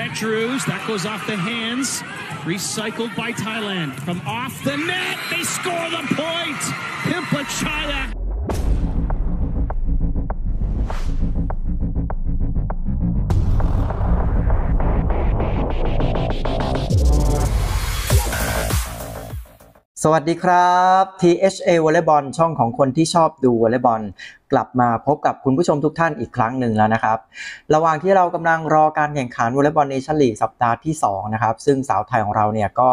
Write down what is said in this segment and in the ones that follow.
Andrews. That goes off the hands. Recycled by Thailand. From off the net, they score the point. Pimpachaya. สวัสดีครับ THA Volleyball ช่องของคนที่ชอบดูวอลเลย์บอลกลับมาพบกับคุณผู้ชมทุกท่านอีกครั้งหนึ่งแล้วนะครับ ระหว่างที่เรากำลังรอการแข่งขันวอลเลย์บอล Nations League สัปดาห์ที่2นะครับซึ่งสาวไทยของเราเนี่ยก็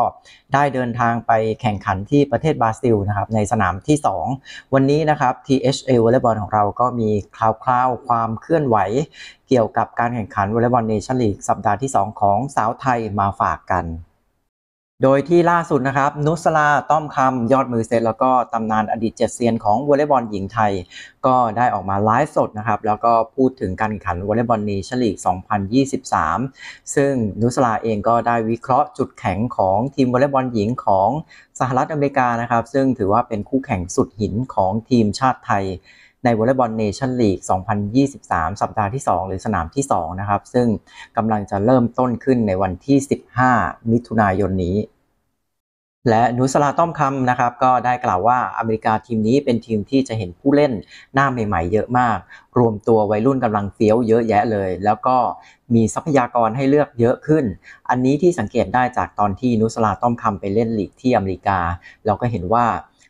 ได้เดินทางไปแข่งขันที่ประเทศบราซิลนะครับในสนามที่ 2 วันนี้นะครับ THA Volleyball ของเราก็มีคร่าวๆความเคลื่อนไหว เกี่ยวกับการแข่งขันวอลเลย์บอล Nations League สัปดาห์ที่ 2 ของสาวไทยมาฝากกัน โดยที่ล่าสุดนะครับ นุศราต้อมคำยอดมือเซตแล้วก็ตำนานอดีตเจ็ดเซียนของวอลเลย์บอลหญิงไทย ก็ได้ออกมาไลฟ์สดนะครับ แล้วก็พูดถึงการแข่งขันวอลเลย์บอล Nations League 2023 ซึ่งนุศราเองก็ได้วิเคราะห์จุดแข็งของทีมวอลเลย์บอลหญิงของสหรัฐอเมริกานะครับ ซึ่งถือว่าเป็นคู่แข่งสุดหินของทีมชาติไทยในวอลเลย์บอล Nations League 2023 สัปดาห์ที่ 2 หรือสนามที่ 2 นะครับ ซึ่งกำลังจะเริ่มต้นขึ้นในวันที่ 15 มิถุนายนนี้ และนุศราต้อมคำนะครับ ก็ได้กล่าวว่าอเมริกาทีมนี้เป็นทีมที่จะเห็นผู้เล่นหน้าใหม่ๆเยอะมาก รวมตัววัยรุ่นกำลังเฟี้ยวเยอะแยะเลย แล้วก็มีทรัพยากรให้เลือกเยอะขึ้น อันนี้ที่สังเกตได้จากตอนที่นุสลาต้อมคำไปเล่นลีกที่อเมริกา เราก็เห็นว่า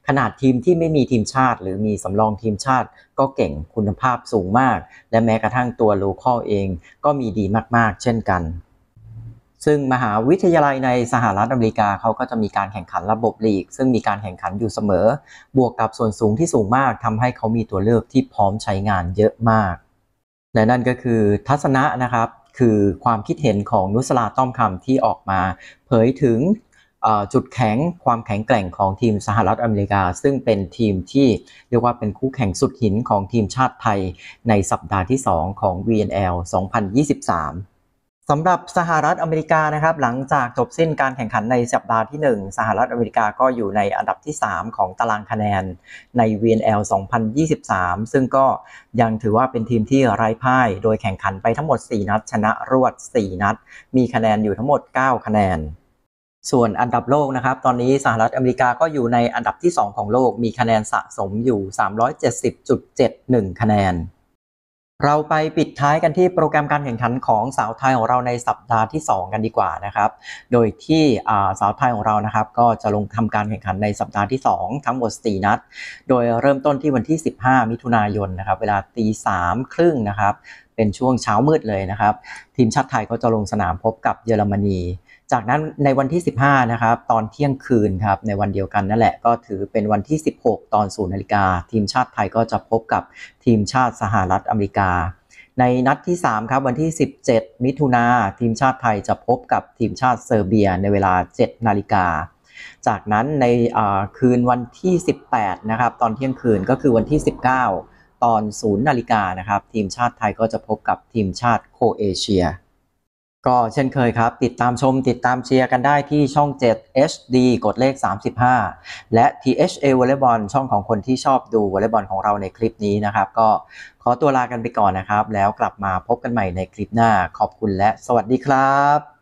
ขนาดทีมที่ไม่มีทีมชาติ หรือมีสำรองทีมชาติ ก็เก่งคุณภาพสูงมาก และแม้กระทั่งตัวโลคอลเองก็มีดีมากๆ เช่นกัน ซึ่งมหาวิทยาลัยในสหรัฐอเมริกาเขาก็จะมีการแข่งขันระบบลีก ซึ่งมีการแข่งขันอยู่เสมอ บวกกับส่วนสูงที่สูงมากทำให้เขามีตัวเลือกที่พร้อมใช้งานเยอะมาก และนั่นก็คือทัศนะนะครับคือความคิดเห็นของนุสลาต้อมคำที่ออกมา เผยถึง จุดแข็งความแข็งแกร่งของทีมสหรัฐอเมริกา ซึ่งเป็นทีมที่เรียกว่าเป็นคู่แข่งสุดหินของทีมชาติไทยในสัปดาห์ที่ 2 ของ VNL 2023สำหรับสหรัฐอเมริกานะครับหลังจากจบสิ้นการแข่งขันในสัปดาห์ที่ 1 สหรัฐอเมริกาก็อยู่ในอันดับที่ 3 ของตารางคะแนนใน VNL 2023 ซึ่งก็ยังถือว่าเป็นทีมที่ไร้พ่าย โดยแข่งขันไปทั้งหมด 4 นัด ชนะรวด 4 นัด มีคะแนนอยู่ทั้งหมด 9 คะแนน ส่วนอันดับโลกนะครับ ตอนนี้สหรัฐอเมริกาก็อยู่ในอันดับที่ 2 ของโลก มีคะแนนสะสมอยู่ 370.71 คะแนน เราไปปิดท้ายกันที่โปรแกรมการแข่งขันของสาวไทยของเราในสัปดาห์ที่ 2 กันดีกว่านะครับ โดยที่สาวไทยของเรานะครับ ก็จะลงทำการแข่งขันในสัปดาห์ที่ 2 ทั้งหมด 4 นัด โดยเริ่มต้นที่วันที่ 15 มิถุนายนนะครับ เวลาตีสามครึ่งนะครับ เป็นช่วงเช้ามืดเลยนะครับ ทีมชาติไทยก็จะลงสนามพบกับเยอรมนี จากนั้นในวันที่ 15 นะครับ ตอนเที่ยงคืนครับ ในวันเดียวกันนั่นแหละก็ถือเป็นวันที่ 16 ตอน0นาฬิกา ทีมชาติไทยก็จะพบกับทีมชาติสหรัฐอเมริกา ในนัดที่ 3 ครับวันที่ 17 มิถุนาทีมชาติไทยจะพบกับทีมชาติเซอร์เบียในเวลา 7 นาฬิกาจากนั้นในคืนวันที่ 18 นะครับ ตอนเที่ยงคืนก็คือวันที่ 19 ตอน0นาฬิกานะครับ ทีมชาติไทยก็จะพบกับทีมชาติโคเอเชีย ก็เช่นเคยครับ ติดตามชมติดตามเชียร์กันได้ที่ช่อง 7 HD กดเลข 35 และ THA Volleyball ช่องของคนที่ชอบดูวอลเลย์บอลของเราในคลิปนี้นะครับ ก็ขอตัวลากันไปก่อนนะครับ แล้วกลับมาพบกันใหม่ในคลิปหน้าขอบคุณและสวัสดีครับ